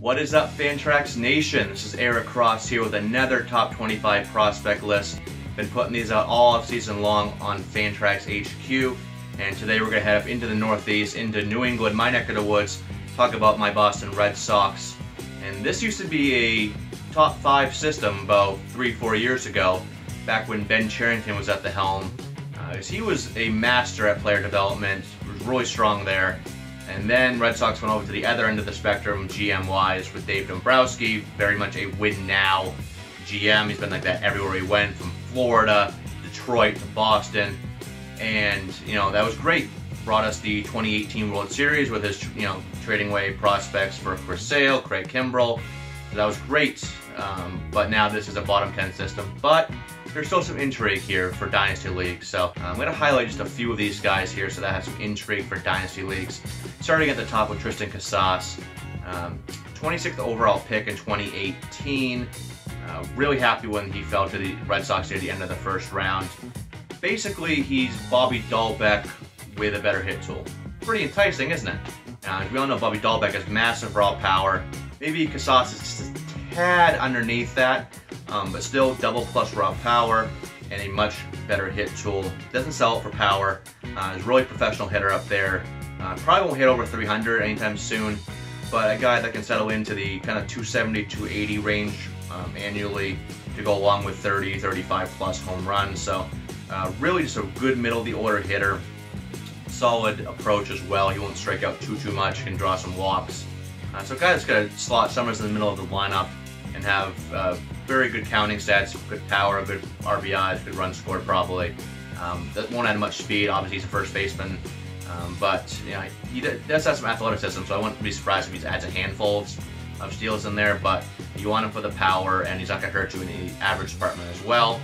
What is up, Fantrax Nation? This is Eric Cross here with another top 25 prospect list. Been putting these out all season long on Fantrax HQ, and today we're going to head up into the Northeast, into New England, my neck of the woods, talk about my Boston Red Sox. And this used to be a top five system about three, four years ago, back when Ben Cherington was at the helm. Uh, he was a master at player development, was really strong there. And then Red Sox went over to the other end of the spectrum, GM-wise, with Dave Dombrowski, very much a win-now GM. He's been like that everywhere he went, from Florida, Detroit to Boston. And, you know, that was great. Brought us the 2018 World Series with his, you know, trading away prospects for Chris Sale, Craig Kimbrel. So that was great. Um, but now this is a bottom 10 system. But there's still some intrigue here for Dynasty Leagues. So I'm going to highlight just a few of these guys here so that has some intrigue for Dynasty Leagues. Starting at the top with Triston Casas. Um, 26th overall pick in 2018. Uh, really happy when he fell to the Red Sox near the end of the first round. Basically, he's Bobby Dalbec with a better hit tool. Pretty enticing, isn't it? Uh, we all know Bobby Dalbec has massive raw power. Maybe Casas is tad underneath that, um, but still double plus raw power and a much better hit tool. Doesn't sell it for power. Uh, is really professional hitter up there. Uh, probably won't hit over 300 anytime soon, but a guy that can settle into the kind of 270, 280 range um, annually to go along with 30, 35 plus home runs. So uh, really just a good middle of the order hitter. Solid approach as well. He won't strike out too, too much, can draw some walks. Uh, so a guy that's going to slot Summers in the middle of the lineup and have uh, very good counting stats, good power, good RBIs, good runs scored probably. Um, that won't add much speed. Obviously, he's a first baseman. Um, but you know, he does have some athleticism, so I wouldn't be surprised if he adds a handful of steals in there. But you want him for the power, and he's not going to hurt you in the average department as well.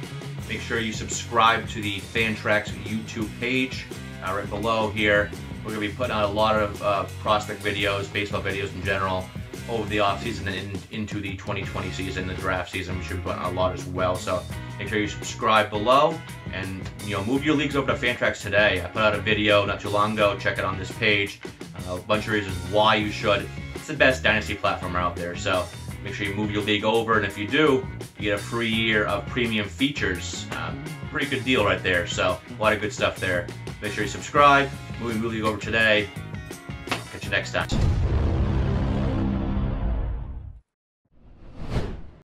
Make sure you subscribe to the Fantrax YouTube page uh, right below here. We're going to be putting out a lot of uh, prospect videos, baseball videos in general, over the offseason and in, into the 2020 season, the draft season. We should be putting out a lot as well. So make sure you subscribe below and you know move your leagues over to Fantrax today. I put out a video not too long ago. Check it on this page. Uh, a bunch of reasons why you should. It's the best dynasty platform out there. So make sure you move your league over, and if you do, you get a free year of premium features. Um, pretty good deal right there. So a lot of good stuff there. Make sure you subscribe. Move your league over today. Catch you next time.